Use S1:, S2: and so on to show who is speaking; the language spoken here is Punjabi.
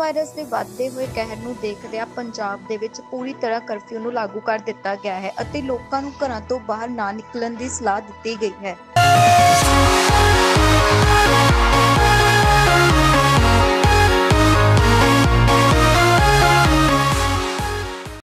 S1: ਵਾਇਰਸ ਦੇ ਵੱਧਦੇ ਹੋਏ ਕਹਿਰ ਨੂੰ ਦੇਖਦਿਆਂ ਪੰਜਾਬ ਦੇ ਵਿੱਚ ਪੂਰੀ ਤਰ੍ਹਾਂ ਕਰਫਿਊ ਨੂੰ ਲਾਗੂ ਕਰ ਦਿੱਤਾ ਗਿਆ ਹੈ ਅਤੇ ਲੋਕਾਂ ਨੂੰ ਘਰਾਂ ਤੋਂ ਬਾਹਰ ਨਾ ਨਿਕਲਣ ਦੀ ਸਲਾਹ ਦਿੱਤੀ ਗਈ ਹੈ।